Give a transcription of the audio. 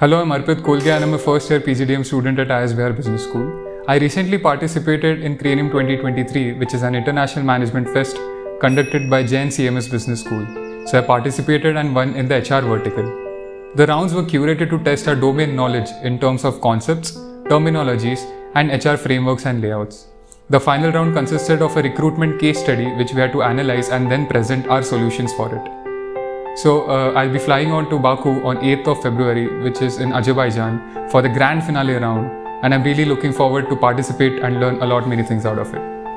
Hello, I'm Arpit Kolge and I'm a first year PGDM student at ISBR Business School. I recently participated in Cranium 2023, which is an international management fest conducted by Jain CMS Business School. So I participated and won in the HR vertical. The rounds were curated to test our domain knowledge in terms of concepts, terminologies, and HR frameworks and layouts. The final round consisted of a recruitment case study which we had to analyze and then present our solutions for it. So uh, I'll be flying on to Baku on 8th of February, which is in Azerbaijan, for the grand finale round, and I'm really looking forward to participate and learn a lot many things out of it.